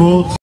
Colts.